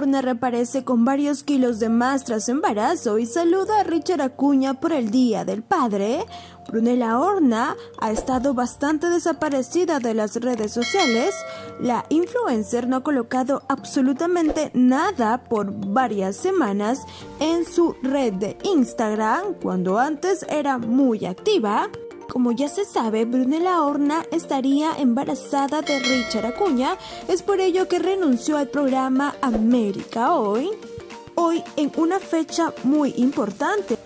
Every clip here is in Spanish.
Horna reaparece con varios kilos de más tras embarazo y saluda a Richard Acuña por el Día del Padre. Brunella Horna ha estado bastante desaparecida de las redes sociales. La influencer no ha colocado absolutamente nada por varias semanas en su red de Instagram, cuando antes era muy activa. Como ya se sabe, Brunella Horna estaría embarazada de Richard Acuña, es por ello que renunció al programa América Hoy. Hoy, en una fecha muy importante,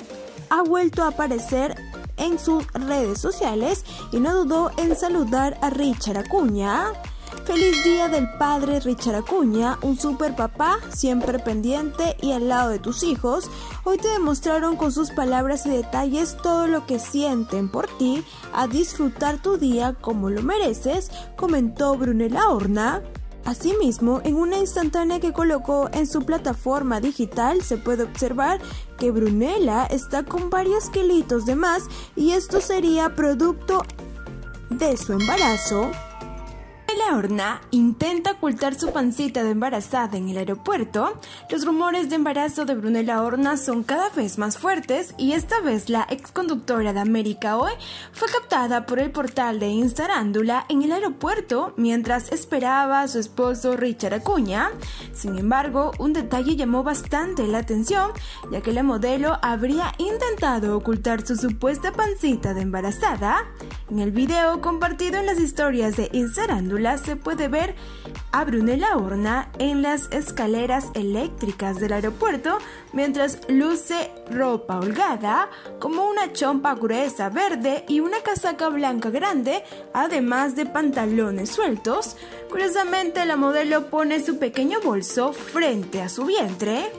ha vuelto a aparecer en sus redes sociales y no dudó en saludar a Richard Acuña. Feliz día del padre Richard Acuña, un super papá, siempre pendiente y al lado de tus hijos. Hoy te demostraron con sus palabras y detalles todo lo que sienten por ti, a disfrutar tu día como lo mereces, comentó Brunella Horna. Asimismo, en una instantánea que colocó en su plataforma digital se puede observar que Brunella está con varios kilitos de más y esto sería producto de su embarazo. Horna intenta ocultar su pancita de embarazada en el aeropuerto. Los rumores de embarazo de Brunella Horna son cada vez más fuertes y esta vez la exconductora de América Hoy fue captada por el portal de Instarándula en el aeropuerto mientras esperaba a su esposo Richard Acuña. Sin embargo, un detalle llamó bastante la atención ya que la modelo habría intentado ocultar su supuesta pancita de embarazada. En el video compartido en las historias de Instarándula se puede ver a Brunella Horna en las escaleras eléctricas del aeropuerto mientras luce ropa holgada como una chompa gruesa verde y una casaca blanca grande, además de pantalones sueltos. Curiosamente la modelo pone su pequeño bolso frente a su vientre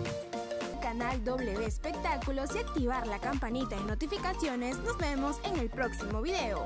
canal W Espectáculos y activar la campanita de notificaciones. Nos vemos en el próximo video.